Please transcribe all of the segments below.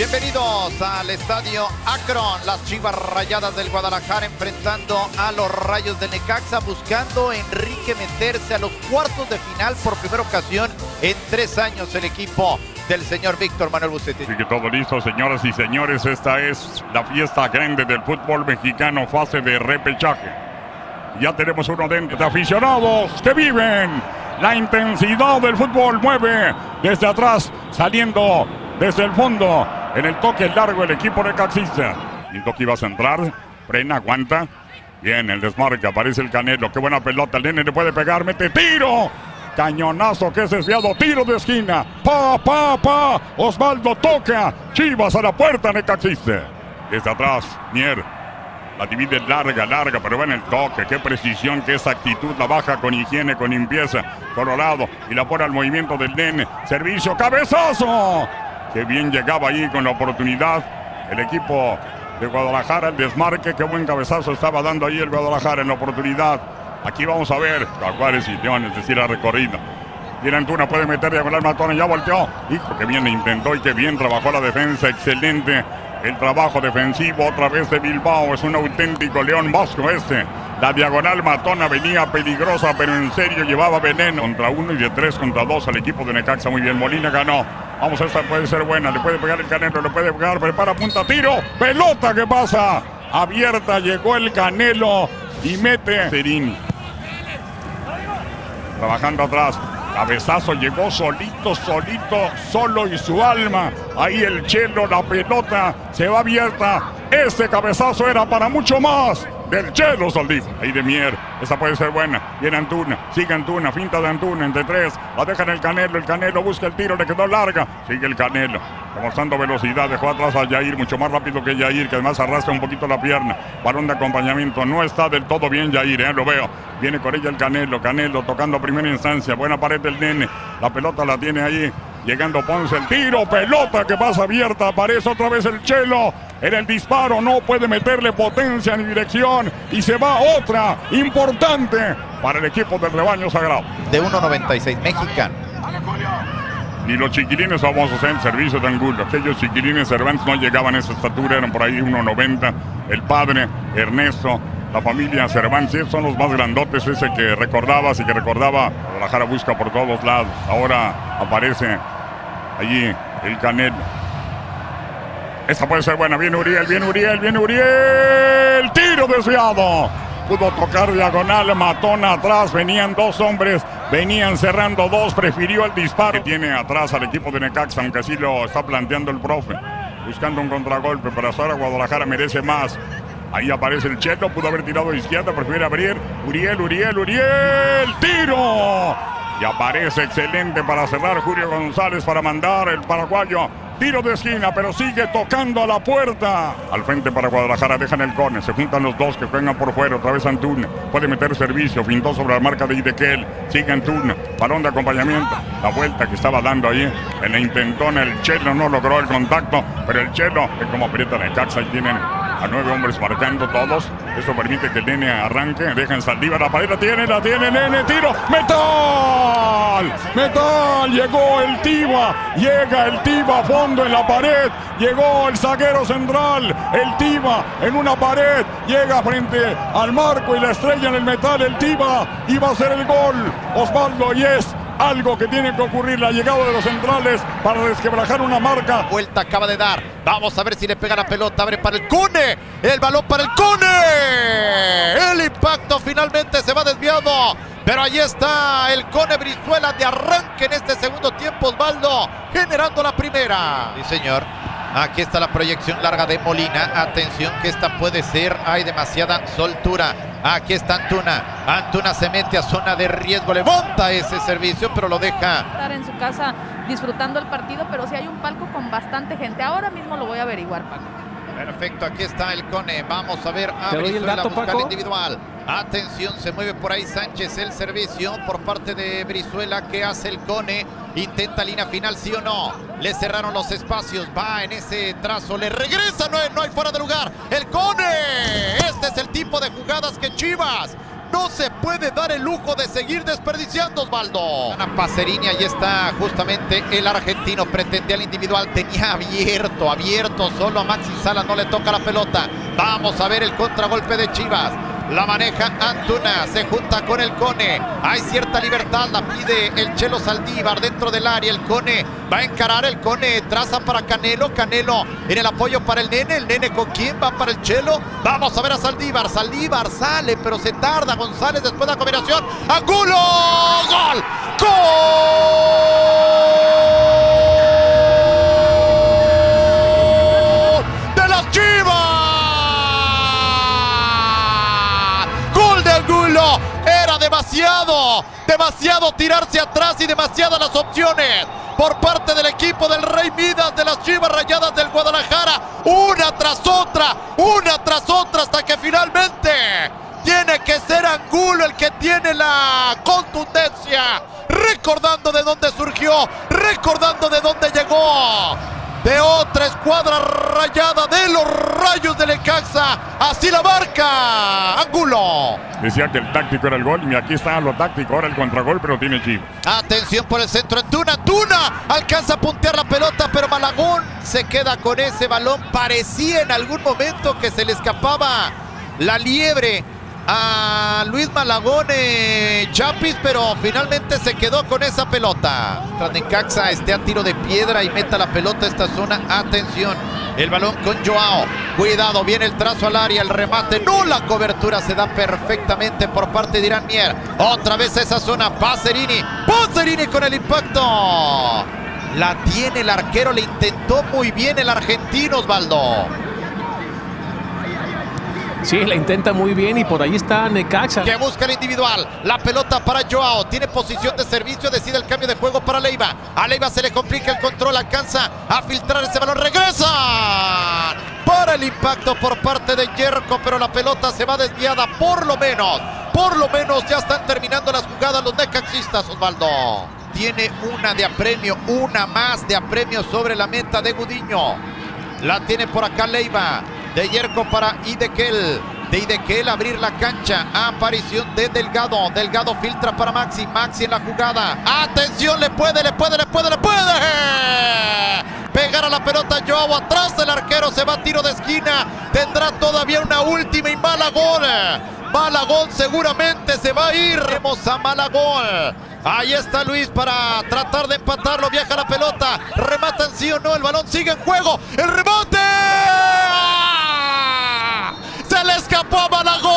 Bienvenidos al estadio Akron, las Chivas Rayadas del Guadalajara enfrentando a los Rayos de Necaxa, buscando Enrique meterse a los cuartos de final por primera ocasión en tres años el equipo del señor Víctor Manuel Bucetti. Así que todo listo, señoras y señores, esta es la fiesta grande del fútbol mexicano, fase de repechaje. Ya tenemos uno de aficionados que viven la intensidad del fútbol, mueve desde atrás, saliendo desde el fondo en el toque largo el equipo de Caxista. Y que iba a centrar. Frena, aguanta. Bien, el desmarque. Aparece el Canelo. Qué buena pelota. El nene le puede pegar. Mete tiro. Cañonazo que es desviado. Tiro de esquina. Pa, pa, pa. Osvaldo toca. Chivas a la puerta de. Desde atrás. Mier. La divide larga, larga, pero va en el toque. Qué precisión, qué exactitud. La baja con higiene, con limpieza. Colorado. Y la pone al movimiento del nene. Servicio. Cabezazo. Qué bien llegaba ahí con la oportunidad el equipo de Guadalajara, el desmarque, qué buen cabezazo estaba dando ahí el Guadalajara en la oportunidad. Aquí vamos a ver y Leones, es decir, la recorrida. Bien Antuna puede meter diagonal Matón, ya volteó. Hijo, que bien intentó y qué bien trabajó la defensa, excelente el trabajo defensivo otra vez de Bilbao. Es un auténtico León Vasco este. La diagonal matona venía peligrosa, pero en serio llevaba veneno. Contra uno y de tres contra dos al equipo de Necaxa. Muy bien, Molina ganó. Vamos, esta puede ser buena. Le puede pegar el Canelo, le puede pegar. Prepara punta, tiro. Pelota que pasa. Abierta, llegó el Canelo y mete Serini. Trabajando atrás. Cabezazo llegó solito, solito, solo y su alma. Ahí el chelo, la pelota se va abierta. Ese cabezazo era para mucho más del Chelo Saldívar. Ahí de Mier. Esa puede ser buena. Viene Antuna. Sigue Antuna. Finta de Antuna entre tres. La deja en el Canelo. El Canelo busca el tiro. Le quedó larga. Sigue el Canelo. Demostrando velocidad. Dejó atrás a Jair. Mucho más rápido que Jair. Que además arrastra un poquito la pierna. Balón de acompañamiento. No está del todo bien Jair. ¿eh? Lo veo. Viene con ella el Canelo. Canelo tocando primera instancia. Buena pared del nene. La pelota la tiene ahí. Llegando Ponce el tiro, pelota que pasa abierta, aparece otra vez el Chelo. En el disparo no puede meterle potencia ni dirección y se va otra importante para el equipo del rebaño sagrado. De 1.96 mexicano. Ni los chiquilines famosos en servicio de Angulo. Aquellos chiquilines Cervantes no llegaban a esa estatura, eran por ahí 1.90. El padre, Ernesto, la familia Cervantes, son los más grandotes, ese que recordabas y que recordaba. Guadalajara busca por todos lados. Ahora aparece allí el Canelo. Esta puede ser buena. Viene Uriel, viene Uriel, viene Uriel. Tiro desviado. Pudo tocar diagonal, matón atrás. Venían dos hombres, venían cerrando dos. Prefirió el disparo. Que tiene atrás al equipo de Necaxa, aunque así lo está planteando el profe. Buscando un contragolpe, pero hasta ahora Guadalajara merece más. Ahí aparece el Cheto, pudo haber tirado de izquierda, prefiere abrir. Uriel, Uriel, Uriel. ¡Tiro! Y aparece excelente para cerrar Julio González para mandar el paraguayo. Tiro de esquina, pero sigue tocando a la puerta. Al frente para Guadalajara, dejan el cone. Se juntan los dos que juegan por fuera. Otra vez Antuna. Puede meter servicio. Pintó sobre la marca de Idequel. Sigue Antuna. Balón de acompañamiento. La vuelta que estaba dando ahí. En la intentona, el Chelo no logró el contacto. Pero el Chelo, que como aprieta de Caxa y tienen a nueve hombres marcando todos. Eso permite que nene arranque. Deja en Saldívar. La pared la tiene, la tiene, nene. Tiro. ¡Metal! ¡Metal! Llegó el Tiba. Llega el Tiba a fondo en la pared. Llegó el zaguero central. El Tiba en una pared. Llega frente al marco y la estrella en el metal. El Tiba iba a hacer el gol. Osvaldo y es algo que tiene que ocurrir, la llegada de los centrales para desquebrajar una marca. Vuelta acaba de dar. Vamos a ver si le pega la pelota. Abre para el Cune. El balón para el Cune. El impacto finalmente se va desviado. Pero ahí está el Cone Brizuela de arranque en este segundo tiempo, Osvaldo, generando la primera. Sí, señor. Aquí está la proyección larga de Molina. Atención que esta puede ser. Hay demasiada soltura. Aquí está Antuna. Antuna se mete a zona de riesgo. Le monta ese servicio, pero lo deja. Estar en su casa disfrutando el partido, pero si hay un palco con bastante gente. Ahora mismo lo voy a averiguar, Paco. Perfecto, aquí está el Cone. Vamos a ver a Brizuela buscar Paco. individual. Atención, se mueve por ahí Sánchez el servicio por parte de Brizuela. ¿Qué hace el Cone? Intenta línea final, sí o no. Le cerraron los espacios. Va en ese trazo. Le regresa. No, no hay fuera de lugar. El Cone. Este es el tipo de jugadas que Chivas No se puede dar el lujo de seguir desperdiciando, Osvaldo. Ana Pacerini, ahí está justamente el argentino. Pretendía al individual, tenía abierto, abierto. Solo a Maxi Sala no le toca la pelota. Vamos a ver el contragolpe de Chivas. La maneja Antuna, se junta con el Cone. Hay cierta libertad, la pide el Chelo Saldívar dentro del área. El Cone va a encarar el Cone, traza para Canelo. Canelo en el apoyo para el Nene. El Nene con quién va para el Chelo. Vamos a ver a Saldívar. Saldívar sale, pero se tarda. González después de la combinación. ¡Angulo! ¡Gol! ¡Gol! Demasiado, demasiado tirarse atrás y demasiadas las opciones por parte del equipo del Rey Midas de las Chivas Rayadas del Guadalajara. Una tras otra, una tras otra hasta que finalmente tiene que ser Angulo el que tiene la contundencia. Recordando de dónde surgió, recordando de dónde llegó. De otra escuadra rayada de los rayos de Lecaxa. Así la marca Angulo. Decía que el táctico era el gol y aquí está lo táctico. Ahora el contragol, pero tiene Chivas. Atención por el centro. Antuna, Antuna alcanza a puntear la pelota, pero Malagón se queda con ese balón. Parecía en algún momento que se le escapaba la liebre a Luis Malagón eh, Chapis, pero finalmente se quedó con esa pelota. Necaxa esté a tiro de piedra y meta la pelota a esta zona. Atención, el balón con Joao. Cuidado, viene el trazo al área, el remate. No, la cobertura se da perfectamente por parte de Irán Mier. Otra vez a esa zona, Pacerini. Pacerini con el impacto. La tiene el arquero, le intentó muy bien el argentino Osvaldo. Sí, la intenta muy bien y por ahí está Necaxa. Que busca el individual. La pelota para Joao. Tiene posición de servicio. Decide el cambio de juego para Leiva. A Leiva se le complica el control. Alcanza a filtrar ese balón. Regresa. Para el impacto por parte de Yerko. Pero la pelota se va desviada por lo menos. Por lo menos ya están terminando las jugadas los necaxistas, Osvaldo. Tiene una de apremio. Una más de apremio sobre la meta de Gudiño. La tiene por acá Leiva de Yerko para Idequel. De Idequel abrir la cancha. Aparición de Delgado. Delgado filtra para Maxi. Maxi en la jugada. Atención, le puede, le puede, le puede, le puede. Pegar a la pelota Joao atrás del arquero. Se va tiro de esquina. Tendrá todavía una última y Malagón. Malagón seguramente se va a ir. Vemos a Malagón. Ahí está Luis para tratar de empatarlo. Viaja la pelota. Rematan sí o no. El balón sigue en juego. El rebote. Se le escapó a Malagón.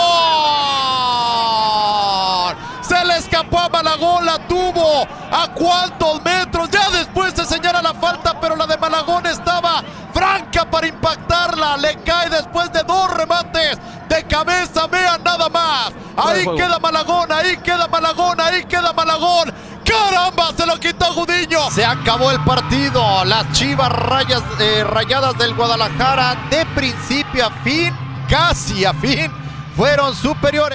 Se le escapó a Malagón. La tuvo. ¿A cuántos metros? Ya después se señala la falta, pero la de Malagón estaba franca para Le cae después de dos remates de cabeza. Vean nada más. Ahí queda Malagón. Ahí queda Malagón. Ahí queda Malagón. ¡Caramba! Se lo quitó Gudiño. Se acabó el partido. Las chivas rayas, eh, rayadas del Guadalajara, de principio a fin, casi a fin, fueron superiores.